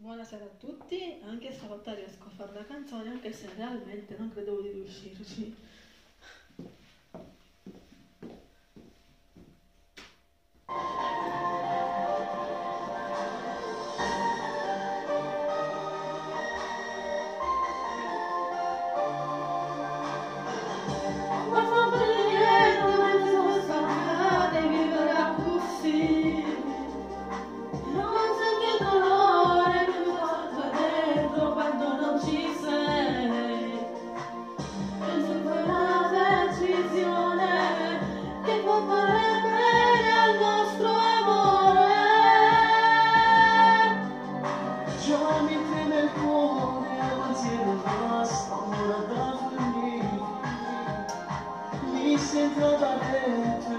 Buonasera a tutti, anche stavolta riesco a fare la canzone anche se realmente non credevo di riuscirci. Sempre to dar tempo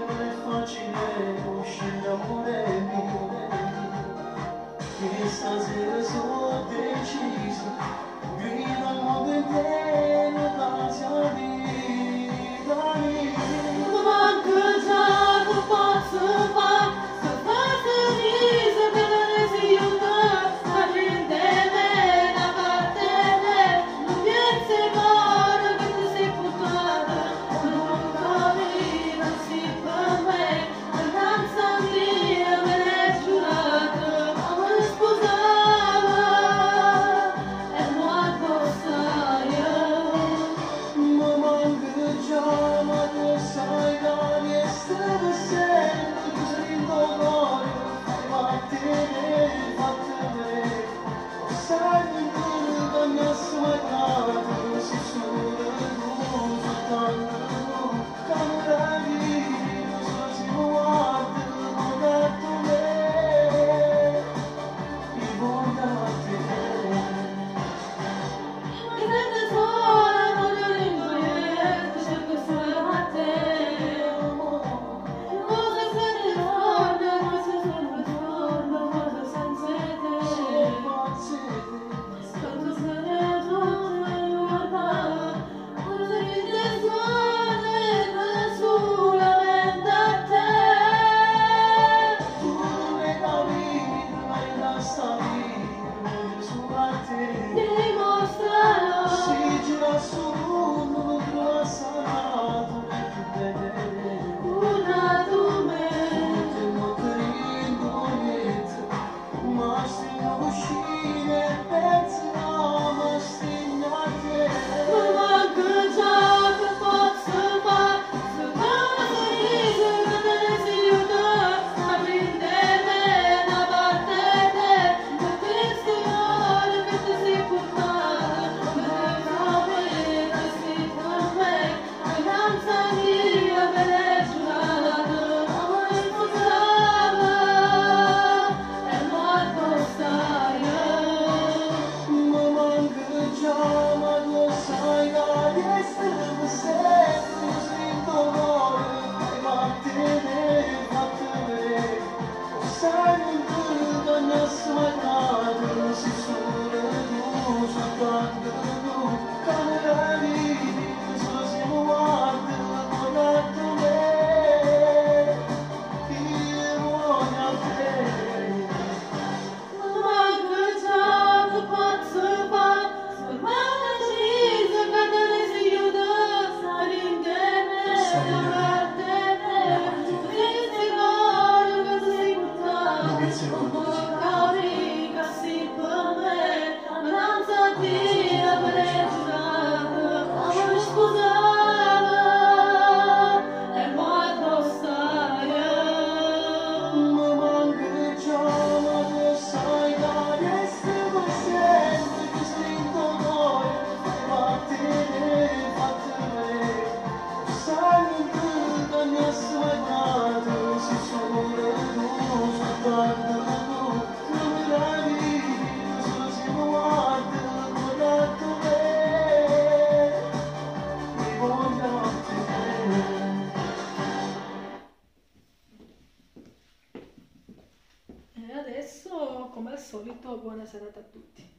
come al solito buona serata a tutti.